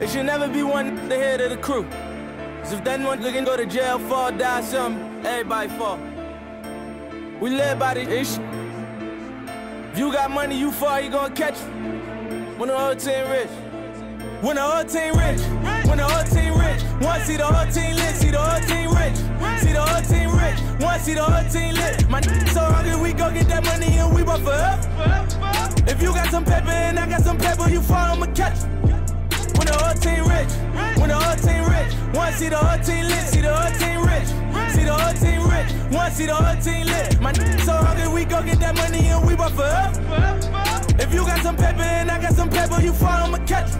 It should never be one the head of the crew. Cause if that one can go to jail, fall, die, something, everybody fall. We live by the ish. If you got money, you fall, you gonna catch it. When the whole team rich. When the whole team rich. When the whole team rich. One see the whole team lit, see the whole team rich. See the whole team rich. One see the whole team lit. My so hungry, we go get that money and we work forever. If you got some pepper and I got some pepper, you fall, I'ma catch it. The whole team rich, when the whole team rich, one see the whole team lit, see the whole team rich, see the whole team rich, one see the whole team lit. My so hungry, we go get that money and we work forever. If you got some pepper and I got some pepper, you fall, I'ma catch.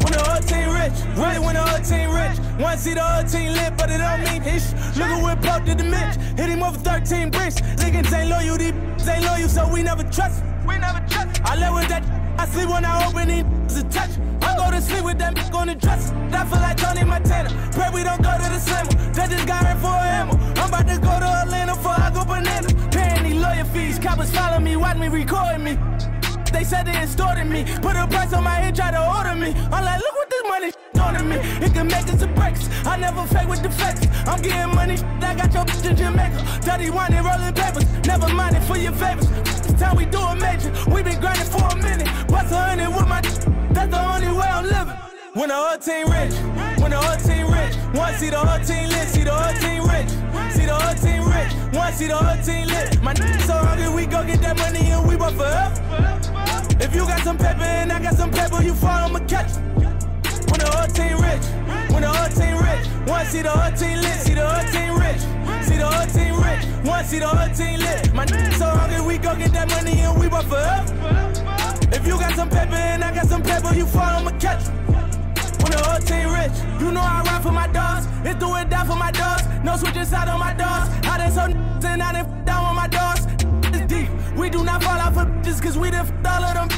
When the whole team rich, really when the whole team rich. One see the whole team lit, but it don't mean ish. Look at what Pop did to Mitch. Hit him over 13 bricks. Niggas ain't loyal, these ain't loyal, so we never trust. We never trust. I live with that. I sleep when I open these a touch. I go to sleep with that on the dresser. I feel like Tony Montana. Pray we don't go to the cinema. That just got her for hammer. I'm about to go to Atlanta for I go banana. Paying these lawyer fees. Coppers follow me, watch me, recording me. They said they extorted me. Put a price on my head, try to order me. I'm like, look what this money doing to me. It can make us a breaks. I never fake with the facts. I'm getting money. I got your bitch in Jamaica. Dirty wine and rolling papers. Never mind it for your favors. When the whole team rich, when the whole team rich, one see the whole team lit, see the whole team rich, see the whole team rich, one see the whole team lit. My so hungry, we go get that money and we work forever. If you got some pepper and I got some pepper, you fall, I'ma catch. When the whole team rich, when the whole team rich, one see the whole team lit, see the whole team rich, see the whole team rich, one see the whole team lit. My so hungry, we go get that money and we work forever. If you got some pepper and I got some pepper, you fall, I'ma catch it. When the whole team rich, you know I ride for my dogs. It's do it die for my dogs. No switching side on my dogs. I done so and I done down with my dogs. It's deep. We do not fall out for bitches cause we done all of them.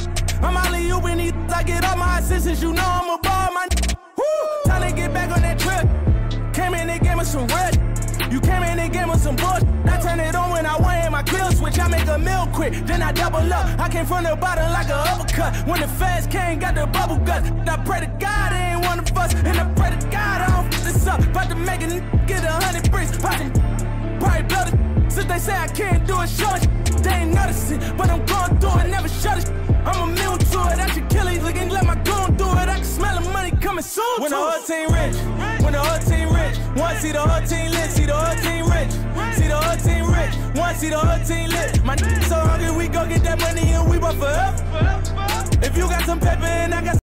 I'm alley you these. I get all my assistants. You know I'm a ball, my. Woo! Time to get back on that trip. Came in and gave us some red. You came in and gave us some bullshit. I turn it on when I want in my kill switch. I make a meal quick, then I double up. I came from the bottom like a uppercut. When the feds came, got the bubble guts. I pray to God it ain't one of us. And I pray to God I don't f this up. About to make a n- get a hundred bricks. Poppin' probably blow the Since they say I can't do it, show it. They ain't noticing, but I'm going through it, never shut it. I'm immune to it. I should kill it, looking let my goon do it. I can smell the money coming soon. When the whole team rich, when the whole team rich, want to see the whole team one see the whole team lit. My nigga's so hungry, we go get that money and we work forever. If you got some pepper and I got